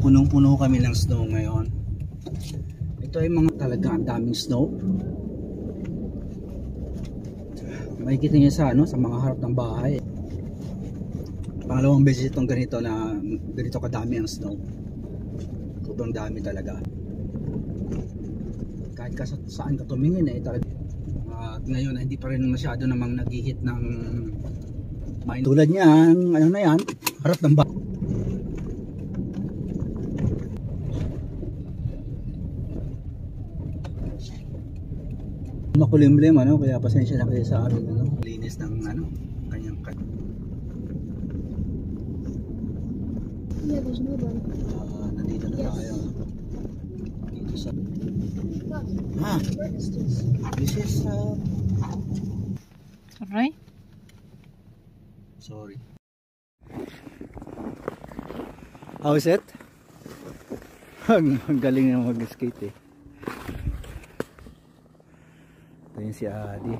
punong-puno kami ng snow ngayon. Ito ay mga talaga daming snow. Makikita niyo sa ano, sa mga harap ng bahay. Pangalawang beses itong ganito na ganito kadami ang snow. Sobrang dami talaga. Kahit ka sa- saan ka tumingin eh talaga. At ngayon ay hindi pa rin masyado namang nag-hit ng. Tulad niyan, ano na yan, harap ng bahay. Makulimlim ano kaya pasensya na kayo sa amin ano linis ng ano kanyang kat Yeah, there's nobody. Ah, nandito na Yes. tayo dito sa ah this? is uh, Aray. sorry how is it ang ang galing na mag-skate eh ito yun si Adi.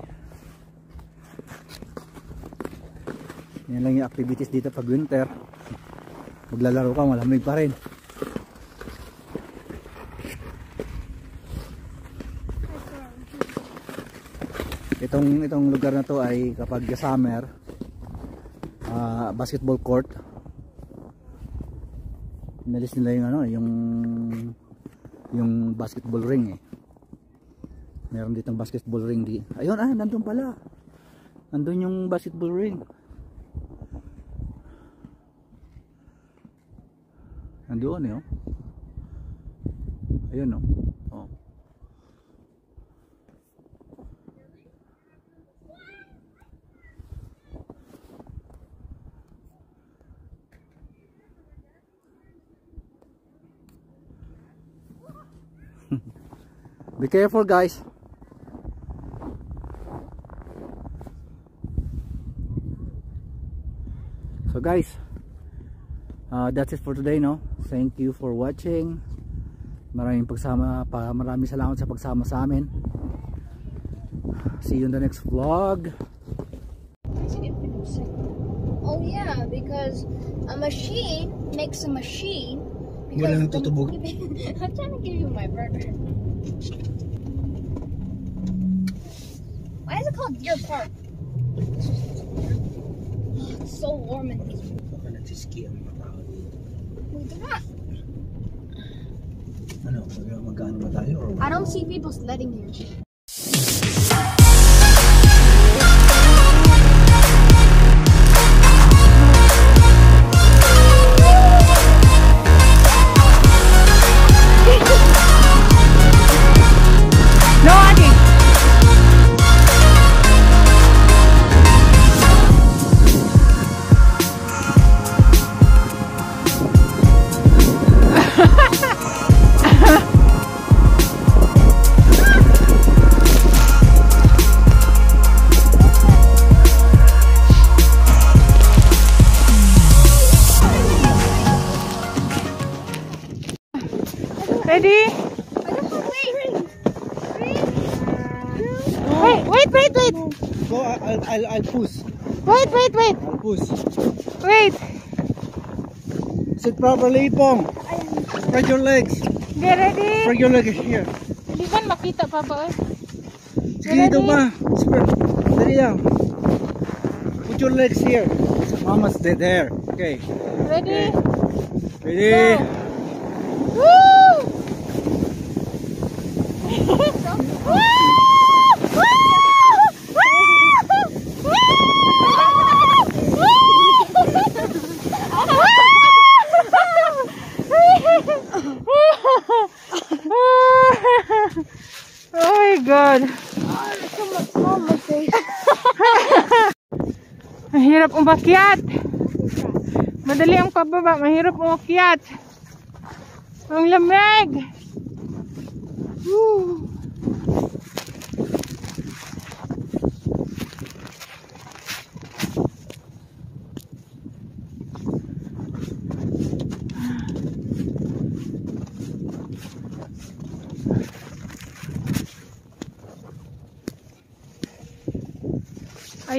Yan lang yung activities dito pag winter. Maglalaro ka malamig pa rin. Itong itong lugar na to ay kapag summer ah, basketball court. Inalis nila yung ano yung yung basketball ring eh meron ditong basketball ring di. Ayun ah nandun pala. Nandun yung basketball ring. Nandoon eh oh. Ayun oh. Oh. Be careful guys. So guys, uh, that's it for today no. Thank you for watching. Maraming pagsama pa maraming salamat sa pagsama sa amin. See you in the next vlog. Oh yeah, because a machine makes a machine. Wala nang the- tutubog. I'm trying to give you my burger. Why is it called Deer Park? So warm in these. Nagsiski ang mga tao dito. We do not. Ano, mag- magkano ba tayo or I don't see people sledding here. Wait, wait, wait, wait. Go, I'll, I'll, I'll push. Wait, wait, wait. I'll push. Wait. Sit properly, Pong. Spread your legs. Get ready. Spread your legs here. Hindi kan makita pa ba? eh? Sige, dito pa. Spread. Dali lang. Put your legs here. Mama's dead there. Okay. Ready? Ready? Woo! Oh my god. Mahirap umakyat. Madali ang pababa, mahirap umakyat. Ang lamig. Woo.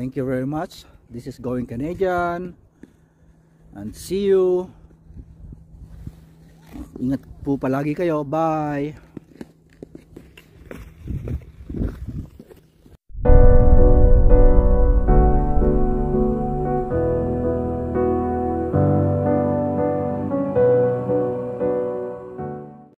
Thank you very much. This is Going Canadian. And see you. Ingat po palagi kayo. Bye.